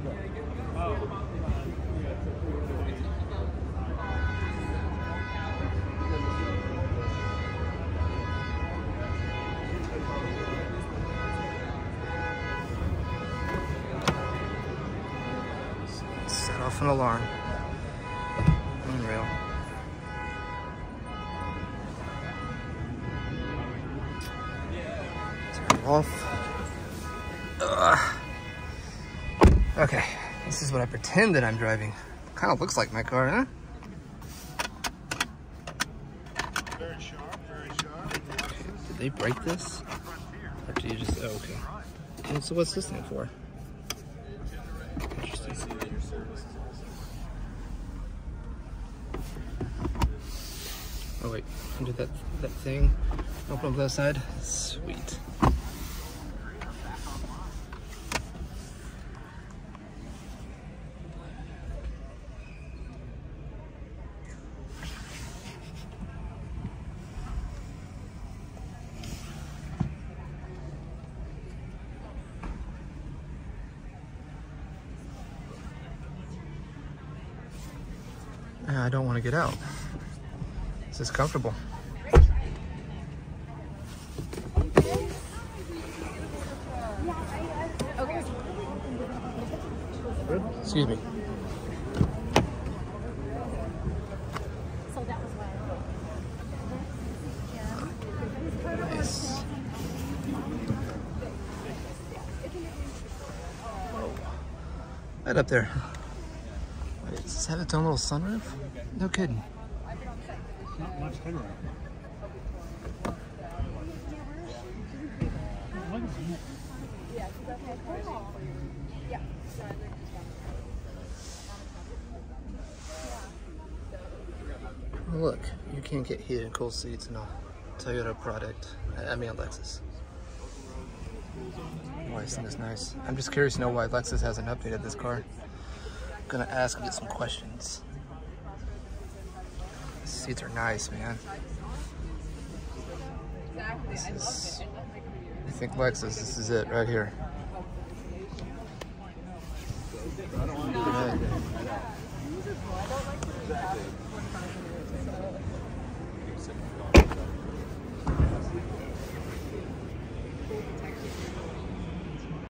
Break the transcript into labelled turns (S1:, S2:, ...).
S1: Set off an alarm. Unreal. Turn off. Okay, this is what I pretend that I'm driving. Kind of looks like my car, huh?
S2: Very sharp, very sharp.
S1: Did they break this? Or do you just, oh, okay. And so what's this thing for? Interesting. Oh wait, undo that, that thing. Open up that side. Sweet. I don't want to get out. This is comfortable. Excuse me. Nice. Right up there. Does this have its own little sunroof? No kidding.
S2: Not much headroom.
S1: Look, you can't get heated and cool seats in a Toyota product. I mean, a Lexus. Why isn't this nice? I'm just curious to know why Lexus hasn't updated this car gonna ask and get some questions. Seats are nice, man. This is, I think Lexus, this is it right here.